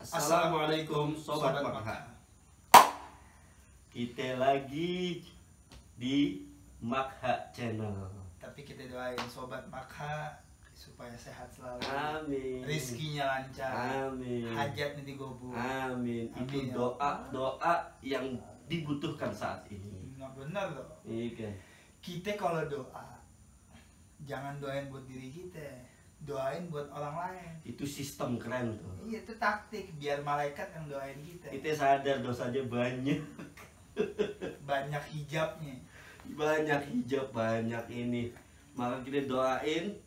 Assalamualaikum Sobat Makha Kita lagi di Makha Channel. Tapi kita doain Sobat Makha supaya sehat selalu. Amin. Rizkinya lancar. Amin. Hajatnya digobur. Amin. Itu Amin, ya doa-doa yang dibutuhkan saat ini. Nggak benar loh. Iya. Kita kalau doa Jangan doain buat diri kita Doain buat orang lain. Itu sistem keren tuh. Iya itu taktik biar malaikat yang doain kita. Kita sadar dosanya banyak. Banyak hijabnya. Banyak hijab, banyak ini. Maka kita doain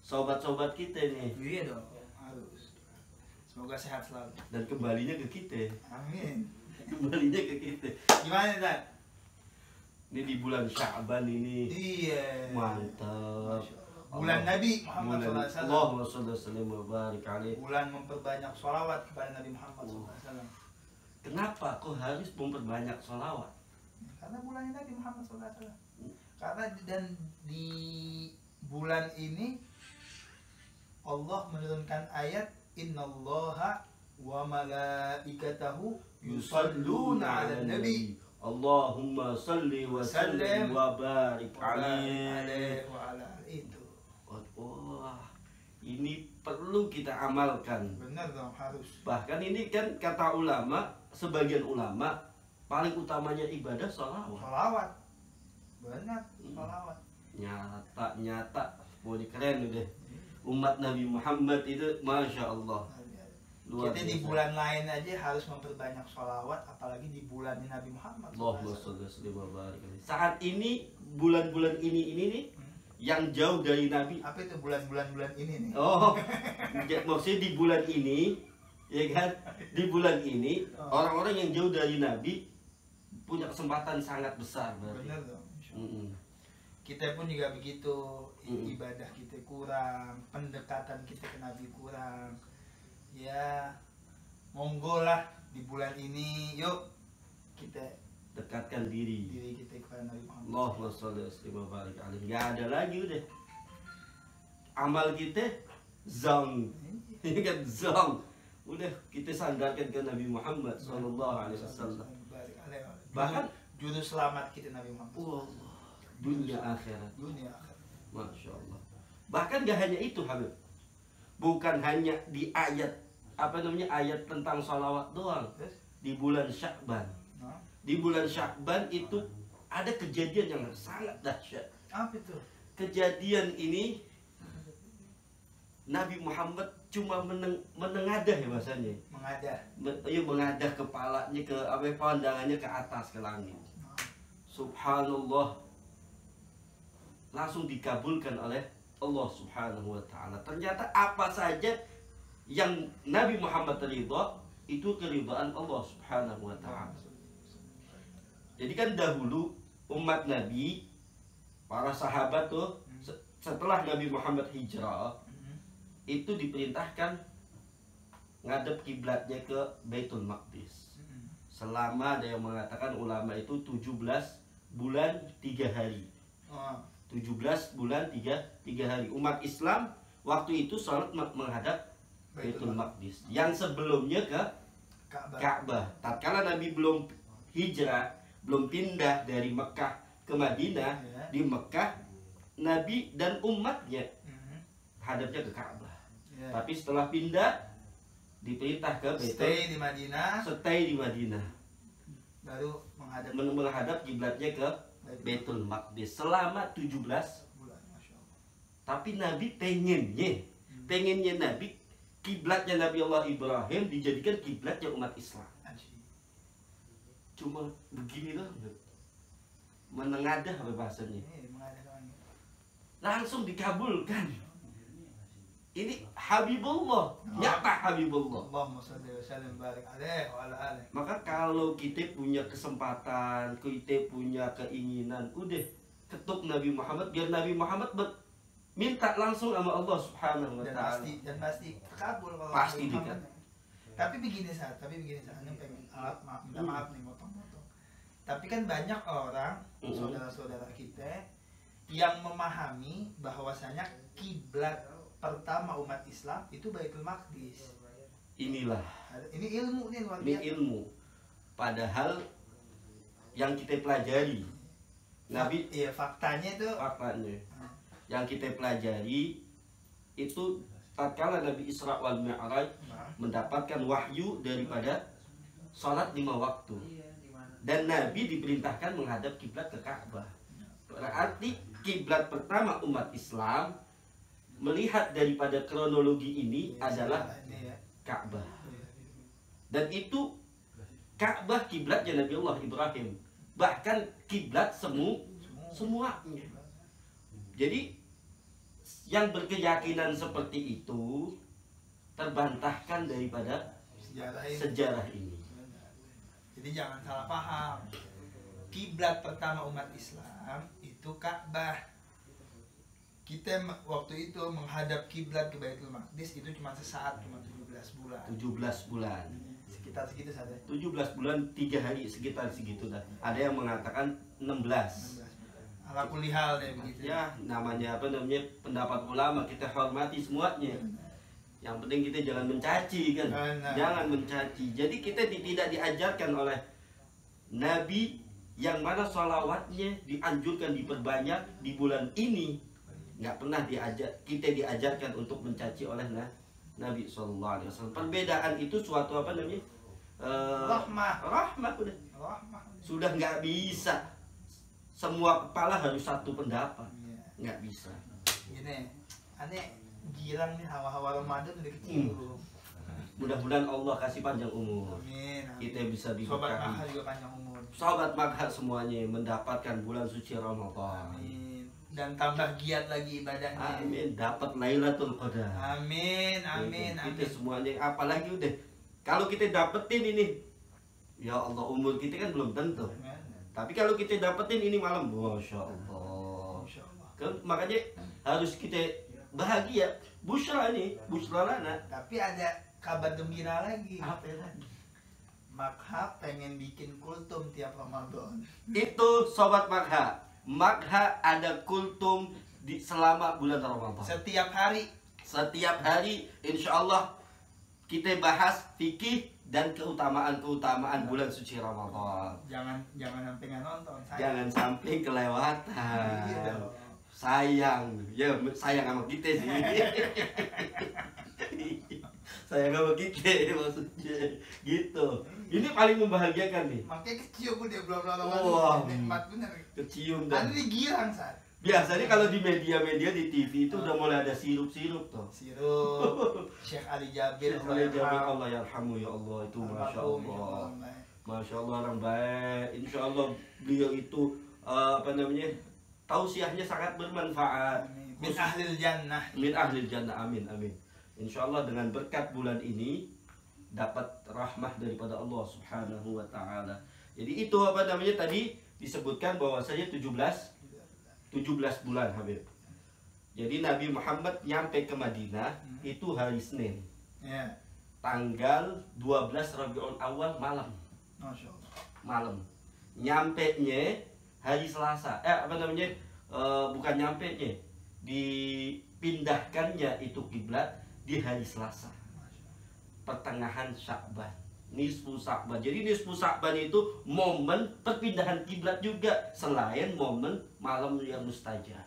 Sobat-sobat kita nih. Iya dong harus. Semoga sehat selalu. Dan kembalinya ke kita. Amin. Kembalinya ke kita. Gimana Tan? Ini di bulan Syaban ini. Iya. Mantap Allah. Bulan Nabi Muhammad Bulan SAW Allahumma salli wa sallim wa barik alaih. Bulan memperbanyak sholawat kepada Nabi Muhammad Oh. SAW Kenapa kok harus memperbanyak sholawat? Karena bulannya Nabi Muhammad SAW Karena di- dan di bulan ini Allah menurunkan ayat Innallaha wa malaikatahu yusalluna ala nabi Allahumma salli wa sallim wa barik alaih. alaihi wa ala itu ini perlu kita amalkan. benar dong harus Bahkan ini kan kata ulama, sebagian ulama paling utamanya ibadah sholawat. sholawat benar Hmm. sholawat Nyata nyata, boleh keren udah. Umat Nabi Muhammad itu, masya Allah. Luar kita di biasa. bulan lain aja harus memperbanyak sholawat apalagi di bulan Nabi Muhammad alaih. Saat ini bulan-bulan ini ini nih. Yang jauh dari Nabi. apa itu bulan-bulan bulan ini nih Oh, ja- maksudnya di bulan ini, ya kan? Di bulan ini Oh. orang-orang yang jauh dari Nabi punya kesempatan sangat besar berarti. benar dong Allah. Mm-mm. kita pun juga begitu Mm. ibadah kita kurang pendekatan kita ke Nabi kurang ya monggo lah di bulan ini yuk kita Dekatkan diri. diri kita kepada Nabi Muhammad Allahumma sholli wa barik alaih. Gak ada lagi udah. Amal kita zong. Ini kan zong. Udah kita sandarkan ke Nabi Muhammad sallallahu alaihi wasallam. Bahkan juru selamat kita Nabi Muhammad Allah, dunia akhirat. dunia akhirat. Masya Allah. Bahkan gak hanya itu Habib. Bukan hanya di ayat apa namanya ayat tentang sholawat doang di bulan Syakban. Di bulan Syakban itu ada kejadian yang sangat dahsyat. apa itu? Kejadian ini Nabi Muhammad cuma meneng, menengadah ya bahasanya. Mengadah. Men- iya, mengadah kepalanya ke apa ya, pandangannya ke atas ke langit. Subhanallah langsung dikabulkan oleh Allah Subhanahu wa taala. Ternyata apa saja yang Nabi Muhammad ridha itu keridhaan Allah Subhanahu wa taala. Jadi kan dahulu umat Nabi para sahabat tuh se- setelah Nabi Muhammad hijrah Mhm. itu diperintahkan ngadep kiblatnya ke Baitul Maqdis. Mhm. selama ada yang mengatakan ulama itu 17 bulan 3 hari. Oh, 17 bulan 3, 3 hari. Umat Islam waktu itu sholat me- menghadap Baitul Maqdis. Yang sebelumnya ke Ka'bah. Ka'bah. Tatkala Nabi belum hijrah belum pindah dari Mekah ke Madinah Ya. di Mekah Nabi dan umatnya Mhm. hadapnya ke Ka'bah Ya. tapi setelah pindah diperintah ke Baitul Stay di Madinah stay di Madinah baru menghadap Men- menghadap kiblatnya ke Baitul Maqdis selama 17 bulan, tapi Nabi pengennya Hmm. pengennya Nabi kiblatnya Nabi Allah Ibrahim dijadikan kiblatnya umat Islam. Cuma begini loh menengadah apa bahasanya? Ke langit. langsung dikabulkan. Ini Habibullah. Nyata Habibullah. Maka kalau kita punya kesempatan kita punya keinginan udah ketuk Nabi Muhammad biar Nabi Muhammad ber- minta langsung sama Allah Subhanahu wa dan taala. pasti dan pasti terkabul kalau Pasti dikabul. Tapi begini saat tapi begini saat ini pengen alat maaf minta Hmm. maaf nih motong-motong. Tapi kan banyak orang Hmm. saudara-saudara kita yang memahami bahwasanya kiblat pertama umat Islam itu Baitul Maqdis. Inilah. Ini ilmu nih luar ini biasa. ilmu. Padahal yang kita pelajari Nabi iya faktanya itu faktanya. Yang kita pelajari itu tatkala Nabi Isra wal Mi'raj Nah, mendapatkan wahyu daripada sholat lima waktu. Dan Nabi diperintahkan menghadap kiblat ke Ka'bah. Berarti kiblat pertama umat Islam melihat daripada kronologi ini iya, adalah ini ya Ka'bah. Iya. dan itu Ka'bah kiblatnya Nabi Allah Ibrahim. Bahkan kiblat semu semua. semuanya. Jadi yang berkeyakinan seperti itu terbantahkan daripada sejarah ini. sejarah ini. Jadi jangan salah paham. Kiblat pertama umat Islam itu Ka'bah. Kita waktu itu menghadap kiblat ke Baitul Maqdis itu cuma sesaat cuma 17 bulan. 17 bulan. Sekitar segitu saja. 17 bulan 3 hari sekitar segitu dah. Ada yang mengatakan 16 ala kulihal deh begitu. ya namanya apa namanya? Pendapat ulama kita hormati semuanya. Yang penting kita jangan mencaci kan? Benar. jangan mencaci. Jadi kita di- tidak diajarkan oleh nabi yang mana sholawatnya dianjurkan diperbanyak di bulan ini. Nggak pernah diajar kita diajarkan untuk mencaci oleh na- Nabi Shallallahu Alaihi Wasallam. Perbedaan itu suatu apa namanya? Eh, rahmah. rahmat udah. Rahmah. Sudah nggak bisa semua kepala harus satu pendapat. Iya. nggak bisa. Gini aneh girang nih hawa-hawa Ramadan udah kecium mudah-mudahan Allah kasih panjang umur. Amin amin. kita bisa sobat mahal diberkahi juga panjang umur. Sahabat magha semuanya mendapatkan bulan suci Ramadan. Amin. Dan tambah giat lagi ibadahnya. Amin. Dapat Lailatul Qadar. Amin amin kita amin. semuanya apalagi udah kalau kita dapetin ini ya Allah umur kita kan belum tentu tapi kalau kita dapetin ini malam masya Allah. Kan makanya harus kita bahagia. Busra nih busra lana. Tapi ada kabar gembira lagi. Apa lagi? Makha pengen bikin kultum tiap Ramadan. Itu sobat magha magha ada kultum di selama bulan Ramadan. Setiap hari. Setiap hari insya Allah kita bahas fikih dan keutamaan-keutamaan bulan suci Ramadan. Jangan jangan sampai nggak nonton saya jangan sampai kelewatan. Iya sayang. Ya sayang sama kita sih. Sayang sama kita maksudnya. Gitu. Ini paling membahagiakan nih. Makanya kecium udah belum belum Wah. Nikmat bener. Kecium ada dan di girang saat biasanya kalau di media-media di TV itu udah mulai ada sirup-sirup tuh sirup Syekh Ali Jabir Syekh Ali Jabir Allah yarhamu ya Allah itu masya Allah ya Allah. Masya Allah orang baik. Insya Allah beliau itu eh, apa namanya tausiahnya sangat bermanfaat. Amin. min ahlil jannah Min ahli jannah amin amin. Insya Allah dengan berkat bulan ini dapat rahmah daripada Allah Subhanahu wa taala. Jadi itu apa namanya tadi disebutkan bahwasanya 17 17 bulan Habib. Jadi Nabi Muhammad nyampe ke Madinah Hmm. itu hari Senin, ya. Tanggal 12 Rabiul Awal malam. Masya Allah malam. Nyampe nya hari Selasa. Eh apa namanya? Eh, bukan nyampe nya dipindahkannya itu kiblat di hari Selasa. Pertengahan Syakban nisfu Syakban jadi nisfu Syakban itu momen perpindahan kiblat juga. Selain momen malam yang mustajab.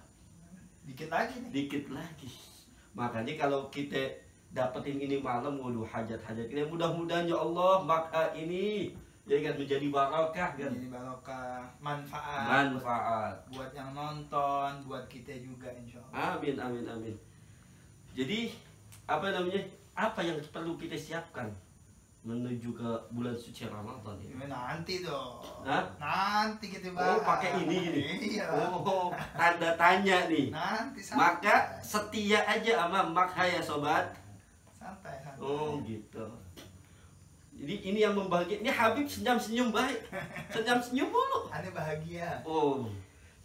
Dikit lagi nih. Dikit lagi. Makanya kalau kita dapetin ini malam waduh hajat-hajat kita mudah-mudahan ya Allah maka ini ya kan menjadi barakah kan? Jadi barokah manfaat manfaat. buat yang nonton buat kita juga insya Allah. Amin amin amin. Jadi apa namanya apa yang perlu kita siapkan menuju ke bulan suci Ramadan ini Ya, nanti dong Hah? nanti kita oh bahas pakai ini gini iya oh tanda tanya nih nanti santai. maka setia aja sama makha ya sobat santai santai Oh gitu. Jadi ini yang membahagiakan. Ini Habib senyum senyum baik. Senyum senyum mulu. ada bahagia Oh,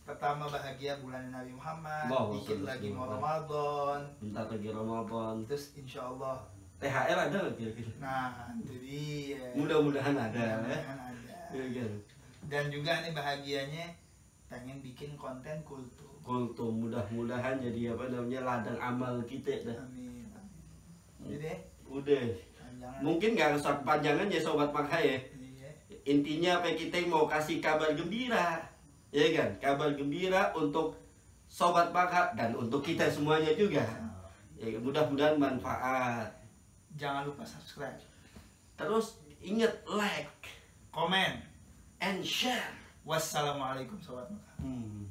pertama bahagia bulan Nabi Muhammad Allahu dikit lagi mau Ramadan bentar lagi Ramadan. terus insya Allah THR ada lagi ya? Nah, jadi ya. mudah-mudahan ada. Ya. Mudah-mudahan ada. Iya, iya. Dan juga nih bahagianya pengen bikin konten kultur. Kultur mudah-mudahan jadi apa namanya ladang amal kita dah. Amin. amin. Hmm. Udah. Udah. Mungkin nggak harus panjangan ya sobat makai ya. Iya. Intinya apa kita mau kasih kabar gembira, ya kan? Kabar gembira untuk sobat makai dan untuk kita semuanya juga. Ya, mudah-mudahan manfaat jangan lupa subscribe. Terus ingat like comment and share. Wassalamualaikum sobat makan. Hmm.